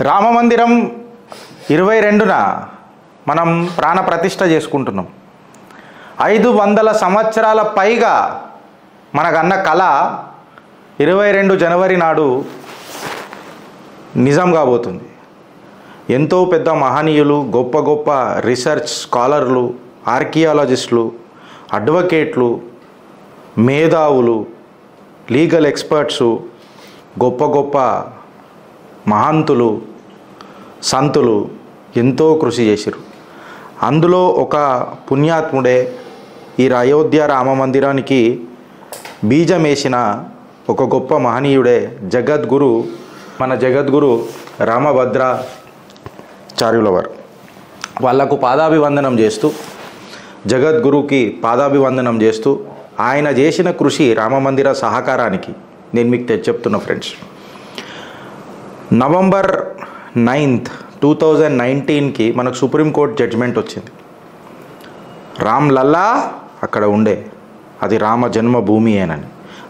రామమందిరం ఇరవై రెండున మనం ప్రాణ ప్రతిష్ట చేసుకుంటున్నాం. ఐదు వందల సంవత్సరాల పైగా మనకన్న కళ ఇరవై రెండు జనవరి నాడు నిజం కాబోతుంది. ఎంతో పెద్ద మహనీయులు గొప్ప గొప్ప రీసెర్చ్ స్కాలర్లు ఆర్కియాలజిస్టులు అడ్వకేట్లు మేధావులు లీగల్ ఎక్స్పర్ట్సు గొప్ప గొప్ప మహాంతులు సంతులు ఎంతో కృషి చేశారు అందులో ఒక పుణ్యాత్ముడే ఈ అయోధ్య రామ మందిరానికి బీజమేసిన ఒక గొప్ప మహనీయుడే జగద్గురు మన జగద్గురు రామభద్రాచార్యుల వారు వాళ్ళకు పాదాభివందనం చేస్తూ జగద్గురుకి పాదాభివందనం చేస్తూ ఆయన చేసిన కృషి రామమందిర సహకారానికి నేను మీకు చెప్తున్నా friends. November ninth two thousand నైన్టీన్కి మనకు సుప్రీంకోర్టు జడ్జిమెంట్ వచ్చింది. రామ్ లల్లా అక్కడ ఉండే. అది రామ జన్మభూమి ఏనని.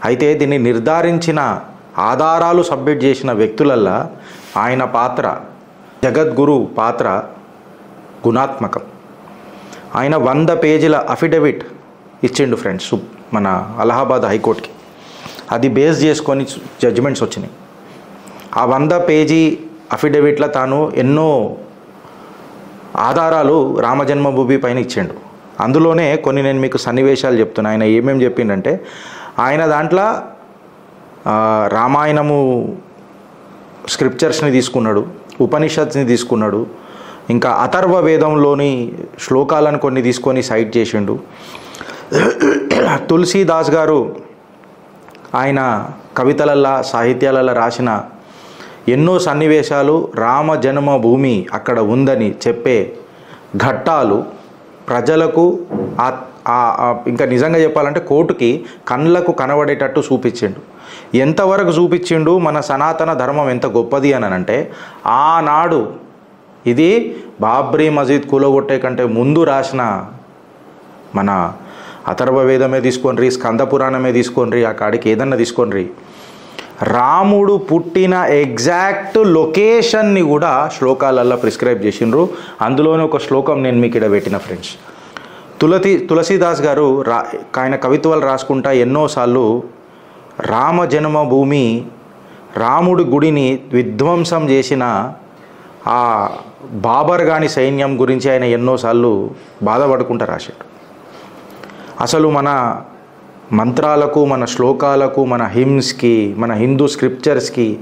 అయితే దీన్ని నిర్ధారించిన ఆధారాలు సబ్మిట్ చేసిన వ్యక్తులల్లా ఆయన పాత్ర జగద్గురు పాత్ర గుణాత్మకం. ఆయన వంద పేజీల అఫిడవిట్ ఇచ్చిండు ఫ్రెండ్స్ మన అలహాబాద్ హైకోర్టుకి. అది బేస్ చేసుకొని జడ్జిమెంట్స్ వచ్చినాయి. ఆ వంద పేజీ అఫిడవిట్లో తాను ఎన్నో ఆధారాలు రామజన్మభూమి పైన ఇచ్చిండు. అందులోనే కొన్ని నేను మీకు సన్నివేశాలు చెప్తున్నా. ఆయన ఏమేమి చెప్పిండంటే ఆయన దాంట్లో రామాయణము స్క్రిప్చర్స్ని తీసుకున్నాడు ఉపనిషత్స్ని తీసుకున్నాడు ఇంకా అథర్వ వేదంలోని శ్లోకాలను కొన్ని తీసుకొని సైట్ చేసిండు. తులసీదాస్ గారు ఆయన కవితలల్లా సాహిత్యాలలో రాసిన ఎన్నో సన్నివేశాలు రామ జన్మభూమి అక్కడ ఉందని చెప్పే ఘట్టాలు ప్రజలకు ఆ- ఇంకా నిజంగా చెప్పాలంటే కోర్టుకి కళ్ళకు కనబడేటట్టు చూపించిండు. ఎంతవరకు చూపించిండు మన సనాతన ధర్మం ఎంత గొప్పది అని అంటే ఆనాడు ఇది బాబ్రీ మసీద్ కూలగొట్టే కంటే ముందు రాసిన మన అథర్వ వేదమే తీసుకోండి స్కంద పురాణమే తీసుకోండి ఆ కాడికి ఏదన్నా తీసుకోండి రాముడు పుట్టిన ఎగ్జాక్ట్ లొకేషన్ని కూడా శ్లోకాలల్లో ప్రిస్క్రైబ్ చేసిండ్రు. అందులోనే ఒక శ్లోకం నేను మీకు ఇక్కడ పెట్టిన ఫ్రెండ్స్. తులసి తులసీదాస్ గారు రా ఆయన కవిత్వాలు రాసుకుంటా ఎన్నోసార్లు రామ జన్మభూమి రాముడి గుడిని విధ్వంసం చేసిన ఆ బాబర్ గాని సైన్యం గురించి ఆయన ఎన్నోసార్లు బాధపడుకుంటూ రాశాడు. అసలు మన మంత్రాలకు మన శ్లోకాలకు మన హిమ్స్కి మన హిందూ స్క్రిప్చర్స్కి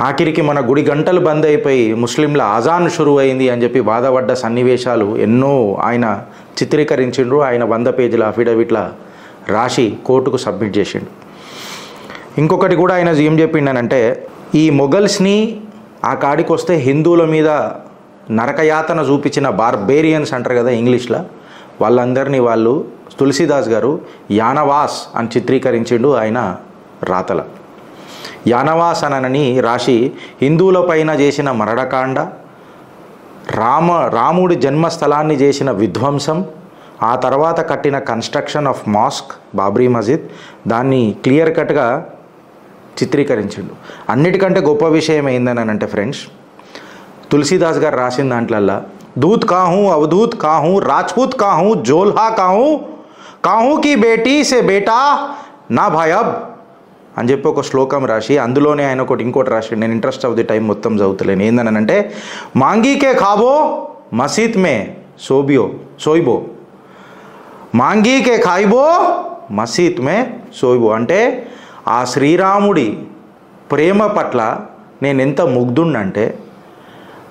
ఆఖరికి మన గుడి గంటలు బంద్ అయిపోయి ముస్లింల అజాన్ షురు అయింది అని చెప్పి బాధపడ్డ సన్నివేశాలు ఎన్నో ఆయన చిత్రీకరించిండ్రు. ఆయన వంద పేజీల అఫిడవిట్ల రాసి కోర్టుకు సబ్మిట్ చేసిండు. ఇంకొకటి కూడా ఆయన ఏం చెప్పిండనంటే ఈ మొఘల్స్ని ఆ కాడికి వస్తే హిందువుల మీద నరకయాతన చూపించిన బార్బేరియన్స్ అంటారు కదా ఇంగ్లీష్లో. వాళ్ళందరినీ వాళ్ళు తులసీదాస్ గారు యానవాస్ అని చిత్రీకరించిండు ఆయన రాతల. యానవాస్ అనని రాసి హిందువుల పైన చేసిన మరణకాండ రామ రాముడి జన్మస్థలాన్ని చేసిన విధ్వంసం ఆ తర్వాత కట్టిన construction of mosque Babri Masjid దాన్ని క్లియర్ కట్గా చిత్రీకరించిండు. అన్నిటికంటే గొప్ప విషయం ఏందని అంటే ఫ్రెండ్స్ తులసీదాస్ గారు రాసిన దాంట్లల్లో దూత్ కాహూ राजपूत का రాజ్పూత్ जोल्हा జోల్హా కాహూ కాహూ కి బేటీ సే బేటా నా భయబ్ అని చెప్పి ఒక శ్లోకం రాసి అందులోనే ఆయన ఒకటి ఇంకోటి రాసి నేను ఇంట్రెస్ట్ ఆఫ్ ది టైం మొత్తం చదువుతలేను. ఏందనంటే మాంగీకే ఖాబో మసీద్ మే సోబియో సోయిబో. మాంగీకే ఖాయిబో మసీద్ మే సోయిబో. అంటే ఆ శ్రీరాముడి ప్రేమ పట్ల నేను ఎంత ముగ్ధుండంటే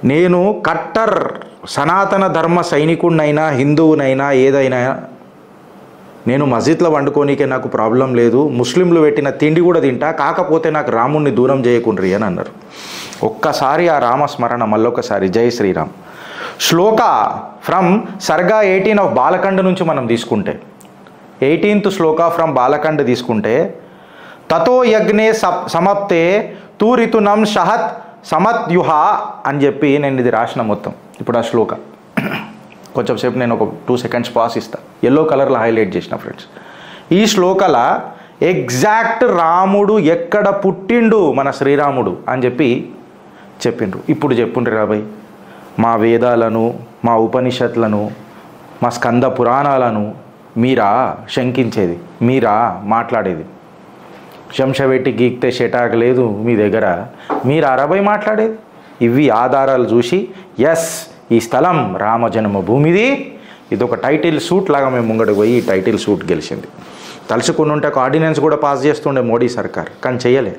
నేను కట్టర్ సనాతన ధర్మ సైనికుడినైనా హిందువునైనా ఏదైనా నేను మస్జిద్లో వండుకోనికే నాకు ప్రాబ్లం లేదు ముస్లింలు పెట్టిన తిండి కూడా తింటా కాకపోతే నాకు రాముణ్ణి దూరం చేయకుండ్రి అని అన్నారు. ఒక్కసారి ఆ రామస్మరణ మళ్ళొకసారి జై Shriram. Shloka from sarga eighteen of Balakanda నుంచి మనం తీసుకుంటే ఎయిటీన్త్ శ్లోక ఫ్రమ్ బాలకండ తీసుకుంటే తతో యజ్ఞే సప్ సమాప్తే తూరితునం షహత్ సమత్యుహ అని చెప్పి నేను ఇది రాసిన మొత్తం. ఇప్పుడు ఆ శ్లోక. కొంచెం సేపు నేను ఒక టూ సెకండ్స్ పాస్ ఇస్తా. ఎల్లో కలర్లో హైలైట్ చేసిన ఫ్రెండ్స్ ఈ శ్లోకల ఎగ్జాక్ట్ రాముడు ఎక్కడ పుట్టిండు? మన శ్రీరాముడు అని చెప్పి చెప్పిండ్రు. ఇప్పుడు చెప్పుండ్రు రాబాయ్ మా వేదాలను మా ఉపనిషత్లను మా స్కంద పురాణాలను మీరా శంకించేది? మీరా మాట్లాడేది? శంషబెట్టి గీక్తే షెటాక్ లేదు మీ దగ్గర. మీరు అరబై మాట్లాడేది? ఇవి ఆధారాలు చూసి ఎస్ ఈ స్థలం రామ జన్మభూమిది ఇది ఒక టైటిల్ సూట్ లాగా మేము ముంగడికి పోయి టైటిల్ సూట్ గెలిచింది. తలుచుకుని ఉంటే ఒక ఆర్డినెన్స్ కూడా పాస్ చేస్తుండే మోడీ సర్కార్ కానీ చెయ్యలే.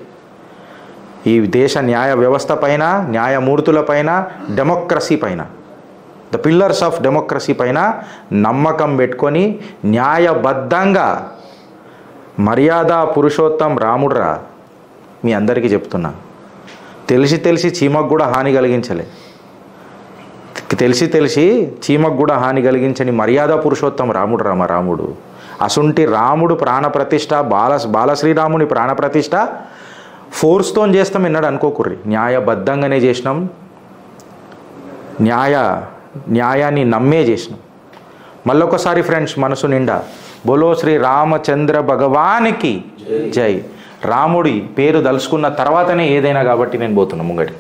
ఈ దేశ న్యాయ వ్యవస్థ పైన న్యాయమూర్తుల పైన డెమోక్రసీ పైన ద పిల్లర్స్ ఆఫ్ డెమోక్రసీ పైన నమ్మకం పెట్టుకొని న్యాయబద్ధంగా మర్యాద పురుషోత్తం రాముడురా? మీ అందరికీ చెప్తున్నా. తెలిసి తెలిసి చీమకు కూడా హాని కలిగించలే. తెలిసి తెలిసి చీమకు కూడా హాని కలిగించని మర్యాద పురుషోత్తం రాముడు రామ రాముడు. అసుంటి రాముడు ప్రాణప్రతిష్ట బాల బాలశ్రీరాముని ప్రాణప్రతిష్ట ఫోర్స్తో చేస్తాం విన్నాడు అనుకోకుర్రి న్యాయబద్ధంగానే చేసినాం. న్యాయ న్యాయాన్ని నమ్మే చేసినాం. మళ్ళొకసారి ఫ్రెండ్స్ మనసు నిండా. బోలో శ్రీ రామచంద్ర భగవానికి జై. రాముడి పేరు దలుచుకున్న తర్వాతనే ఏదైనా కాబట్టి నేను పోతున్నా ముంగడి